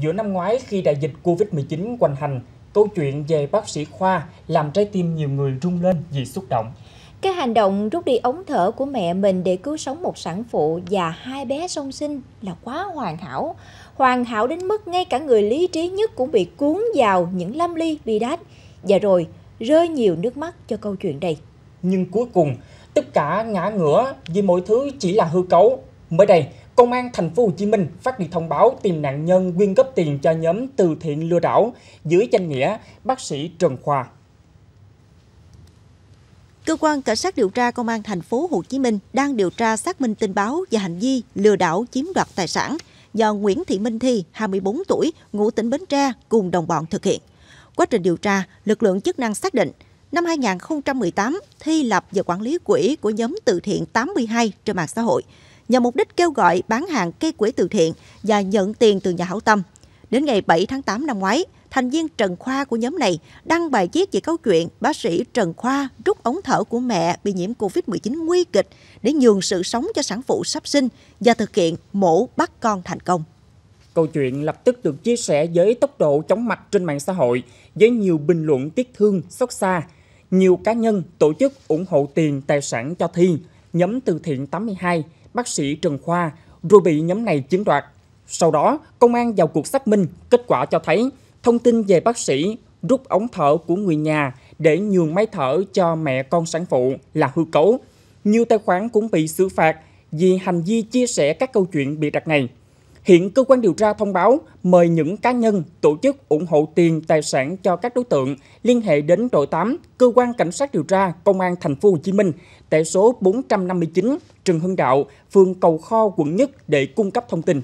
Giữa năm ngoái khi đại dịch Covid-19 quanh hành, câu chuyện về bác sĩ Khoa làm trái tim nhiều người rung lên vì xúc động. Cái hành động rút đi ống thở của mẹ mình để cứu sống một sản phụ và hai bé song sinh là quá hoàn hảo. Hoàn hảo đến mức ngay cả người lý trí nhất cũng bị cuốn vào những lâm ly bi đát. Và rồi rơi nhiều nước mắt cho câu chuyện này. Nhưng cuối cùng, tất cả ngã ngửa vì mọi thứ chỉ là hư cấu. Mới đây, Công an thành phố Hồ Chí Minh phát đi thông báo tìm nạn nhân quyên góp tiền cho nhóm từ thiện lừa đảo dưới danh nghĩa bác sĩ Trần Khoa. Cơ quan cảnh sát điều tra công an thành phố Hồ Chí Minh đang điều tra xác minh tin báo và hành vi lừa đảo chiếm đoạt tài sản do Nguyễn Thị Minh Thi, 24 tuổi, ngụ tỉnh Bến Tre cùng đồng bọn thực hiện. Quá trình điều tra, lực lượng chức năng xác định năm 2018, Thi lập và quản lý quỹ của nhóm từ thiện 82 trên mạng xã hội nhằm mục đích kêu gọi bán hàng cây quỹ từ thiện và nhận tiền từ nhà hảo tâm. Đến ngày 7 tháng 8 năm ngoái, thành viên Trần Khoa của nhóm này đăng bài viết về câu chuyện bác sĩ Trần Khoa rút ống thở của mẹ bị nhiễm Covid-19 nguy kịch để nhường sự sống cho sản phụ sắp sinh và thực hiện mổ bắt con thành công. Câu chuyện lập tức được chia sẻ với tốc độ chóng mặt trên mạng xã hội với nhiều bình luận tiếc thương, xót xa. Nhiều cá nhân, tổ chức ủng hộ tiền, tài sản cho Thiên nhóm từ thiện 82, bác sĩ Trần Khoa, rồi bị nhóm này chiếm đoạt. Sau đó, công an vào cuộc xác minh, kết quả cho thấy thông tin về bác sĩ rút ống thở của người nhà để nhường máy thở cho mẹ con sản phụ là hư cấu. Nhiều tài khoản cũng bị xử phạt vì hành vi chia sẻ các câu chuyện bị đặt này. Hiện cơ quan điều tra thông báo mời những cá nhân, tổ chức ủng hộ tiền tài sản cho các đối tượng liên hệ đến đội 8, cơ quan cảnh sát điều tra công an thành phố Hồ Chí Minh tại số 459 Trần Hưng Đạo, phường Cầu Kho, quận Nhất để cung cấp thông tin.